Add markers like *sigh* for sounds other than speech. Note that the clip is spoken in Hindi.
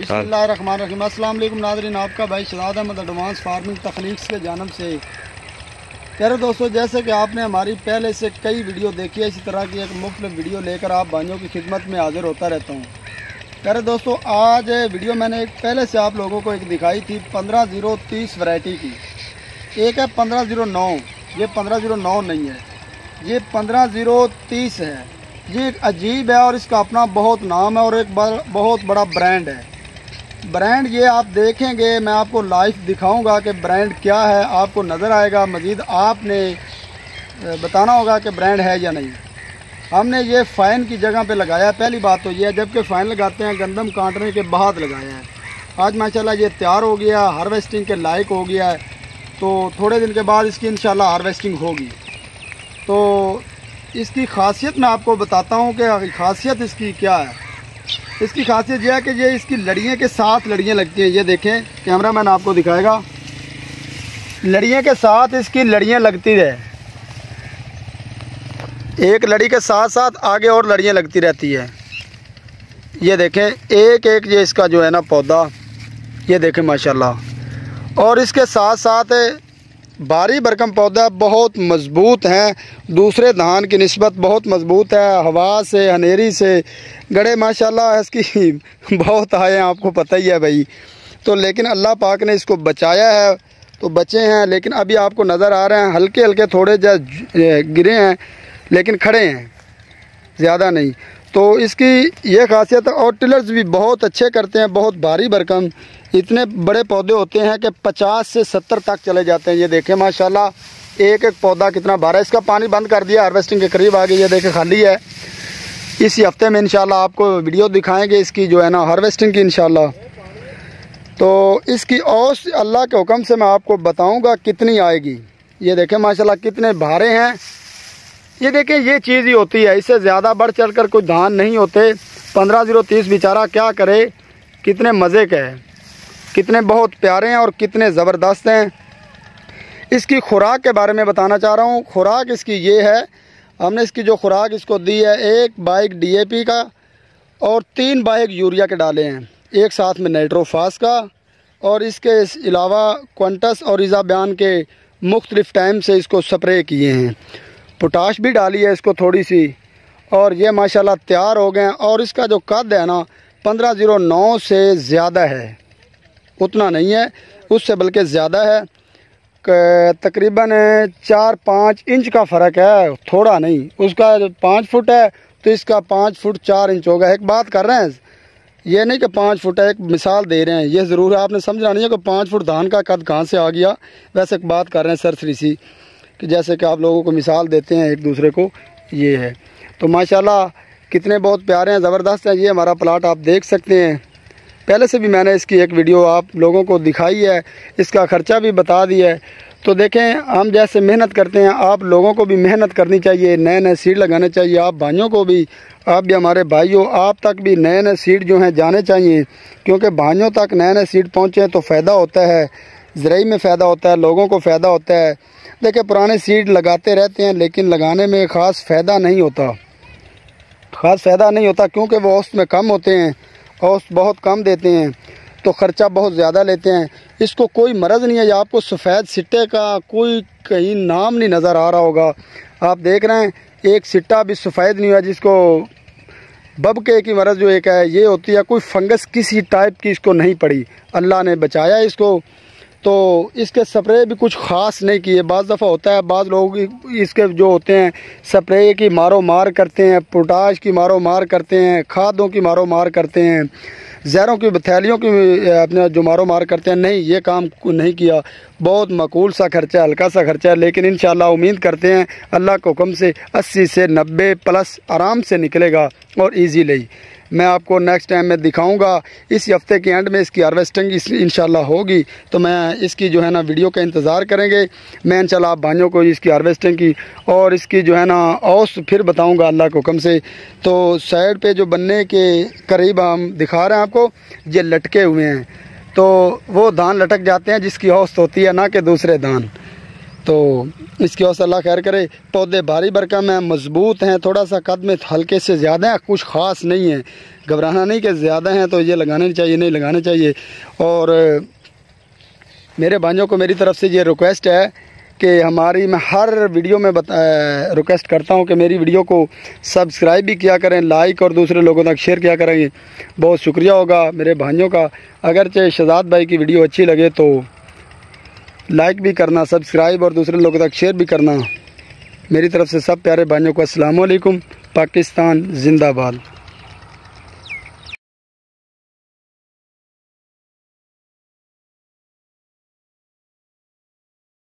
बसमीम नाजरीन, आपका भाई शदाद अहमद एडवांस फ़ार्मिंग तकनीक के जानब से। प्यारे दोस्तों, जैसे कि आपने हमारी पहले से कई वीडियो देखी है, इसी तरह की एक मुफ़्त वीडियो लेकर आप भाइयों की खिदमत में हाजिर होता रहता हूँ। प्यारे दोस्तों, आज वीडियो मैंने एक पहले से आप लोगों को एक दिखाई थी, पंद्रह ज़ीरो तीस वैरायटी की। एक है पंद्रह ज़ीरो नौ, ये पंद्रह ज़ीरो नौ नहीं है, ये पंद्रह ज़ीरो तीस है। ये एक अजीब है और इसका अपना बहुत नाम है और एक बहुत बड़ा ब्रांड है। ब्रांड ये आप देखेंगे, मैं आपको लाइव दिखाऊँगा कि ब्रांड क्या है, आपको नज़र आएगा, मज़ीद आपने बताना होगा कि ब्रांड है या नहीं। हमने ये फ़ैन की जगह पे लगाया, पहली बात तो ये है, जबकि फ़ैन लगाते हैं, गंदम काटने के बाद लगाया है। आज माशाल्लाह ये तैयार हो गया हार्वेस्टिंग के लायक हो गया है तो थोड़े दिन के बाद इसकी इन हार्वेस्टिंग होगी। तो इसकी खासियत मैं आपको बताता हूँ कि खासियत इसकी क्या है। इसकी खासियत यह है कि ये इसकी लड़ियों के साथ लड़ियाँ लगती हैं। ये देखें कैमरा मैन आपको दिखाएगा। लड़ियों के साथ इसकी लड़ियाँ लगती है एक लड़ी के साथ साथ आगे और लड़ियाँ लगती रहती है। ये देखें, एक एक ये इसका जो है ना पौधा। ये देखें, माशाल्लाह। और इसके साथ साथ बारी बरकम पौधा बहुत मज़बूत हैं। दूसरे धान की नस्बत बहुत मज़बूत है। हवा से, हनेरी से, गड़े, माशाल्लाह, इसकी *laughs* बहुत आए हैं, आपको पता ही है भाई। तो लेकिन अल्लाह पाक ने इसको बचाया है तो बचे हैं, लेकिन अभी आपको नज़र आ रहे हैं हल्के हल्के थोड़े जो, गिरे हैं, लेकिन खड़े हैं, ज़्यादा नहीं। तो इसकी ये खासियत है, और टिलर्स भी बहुत अच्छे करते हैं, बहुत भारी भरकम। इतने बड़े पौधे होते हैं कि 50 से 70 तक चले जाते हैं। ये देखें, माशाल्लाह, एक एक पौधा कितना भारा इसका पानी बंद कर दिया, हार्वेस्टिंग के करीब आ गई, ये देखें, खाली है। इसी हफ़्ते में इंशाल्लाह आपको वीडियो दिखाएँगे इसकी, जो है ना, हार्वेस्टिंग की, इंशाल्लाह। तो इसकी औस, अल्लाह के हुक्म से मैं आपको बताऊँगा कितनी आएगी। ये देखें, माशाल्लाह, कितने भारे हैं। ये देखें ये चीज़ ही होती है। इससे ज़्यादा बढ़ चढ़ कर कुछ धान नहीं होते। पंद्रह ज़ीरो तीस बेचारा क्या करे? कितने मज़े के है। कितने बहुत प्यारे हैं और कितने ज़बरदस्त हैं। इसकी खुराक के बारे में बताना चाह रहा हूँ। खुराक इसकी ये है, हमने इसकी जो खुराक इसको दी है, एक बाइक डीएपी का और तीन बाइक यूरिया के डाले हैं। एक साथ में नाइट्रोफास का और इसके अलावा क्वांटस और इज़ा बयान के मुख्तलिफ़ टाइम से इसको स्प्रे किए हैं। पोटाश भी डाली है इसको थोड़ी सी। और ये माशाल्लाह तैयार हो गए हैं और इसका जो कद है ना, पंद्रह ज़ीरो नौ से ज़्यादा है। उतना नहीं है, उससे बल्कि ज़्यादा है। तकरीबन चार पाँच इंच का फ़र्क है, थोड़ा नहीं। उसका पाँच फुट है तो इसका पाँच फुट चार इंच होगा। एक बात कर रहे हैं, ये नहीं कि पाँच फुट है, एक मिसाल दे रहे हैं। ये ज़रूर है आपने समझना नहीं है कि पाँच फुट धान का कद कहाँ से आ गया। वैसे एक बात कर रहे हैं सरसरी सी। कि जैसे कि आप लोगों को मिसाल देते हैं एक दूसरे को, ये है। तो माशाल्लाह, कितने बहुत प्यारे हैं, ज़बरदस्त हैं, ये हमारा प्लाट आप देख सकते हैं। पहले से भी मैंने इसकी एक वीडियो आप लोगों को दिखाई है, इसका ख़र्चा भी बता दिया है। तो देखें, हम जैसे मेहनत करते हैं, आप लोगों को भी मेहनत करनी चाहिए नए नए सीड लगाने चाहिए, आप भाइयों को भी, आप भी हमारे भाइयों, आप तक भी नए नए सीड जो हैं जाने चाहिए, क्योंकि भाइयों तक नए नए सीड पहुँचे तो फ़ायदा होता है। ज़रिए में फ़ायदा होता है, लोगों को फ़ायदा होता है। देखिए, पुराने सीड लगाते रहते हैं, लेकिन लगाने में ख़ास फ़ायदा नहीं होता। ख़ास फ़ायदा नहीं होता, क्योंकि वो औस्त में कम होते हैं, औस्त बहुत कम देते हैं तो ख़र्चा बहुत ज़्यादा लेते हैं। इसको कोई मरज़ नहीं है आपको सफ़ेद सिट्टे का कोई कहीं नाम नहीं नज़र आ रहा होगा। आप देख रहे हैं, एक सिट्टा भी सफ़ेद नहीं हुआ, जिसको बबके की मरज़ जो एक है, ये होती है, कोई फंगस किसी टाइप की इसको नहीं पड़ी। अल्लाह ने बचाया इसको। तो इसके स्प्रे भी कुछ ख़ास नहीं किए। बाज़ दफ़ा होता है, बाद लोग इसके जो होते हैं स्प्रे की मारो मार करते हैं पोटाश की मारो मार करते हैं, खादों की मारो मार करते हैं, जहरों की बथैलियों की अपने जो मारो मार करते हैं। नहीं, ये काम नहीं किया। बहुत मकूल सा खर्चा, हल्का सा खर्चा है, लेकिन इन उम्मीद करते हैं, अल्लाह के हुक्म से अस्सी से नब्बे प्लस आराम से निकलेगा और ईजीली मैं आपको नेक्स्ट टाइम में दिखाऊँगा। इस हफ़्ते के एंड में इसकी हार्वेस्टिंग इन होगी। तो मैं इसकी जो है ना वीडियो का इंतज़ार करेंगे। मैं इंशाल्लाह आप भाइयों को इसकी हार्वेस्टिंग की और इसकी जो है ना औस फिर बताऊँगा अल्लाह के हुक्म से। तो साइड पर जो बनने के करीब हम दिखा रहे हैं आपको, ये लटके हुए हैं। तो वो धान लटक जाते हैं जिसकी औस्त होती है ना कि दूसरे धान। तो इसकी अल्लाह खैर करे, पौधे भारी भरकम हैं, मज़बूत हैं थोड़ा सा कद में हल्के से ज़्यादा है, कुछ ख़ास नहीं है। घबराना नहीं कि ज़्यादा हैं तो ये लगाने चाहिए, नहीं लगाने चाहिए। और, मेरे भाइयों को मेरी तरफ़ से ये रिक्वेस्ट है कि हमारी, मैं हर वीडियो में बता रिक्वेस्ट करता हूँ कि मेरी वीडियो को सब्सक्राइब भी किया करें लाइक और दूसरे लोगों तक शेयर किया करेंगे। बहुत शुक्रिया होगा मेरे भाइयों का। अगर चाहे शहजाद भाई की वीडियो अच्छी लगे तो लाइक भी करना सब्सक्राइब और दूसरे लोगों तक शेयर भी करना। मेरी तरफ़ से सब प्यारे भाइयों को असलकुम पाकिस्तान जिंदाबाद।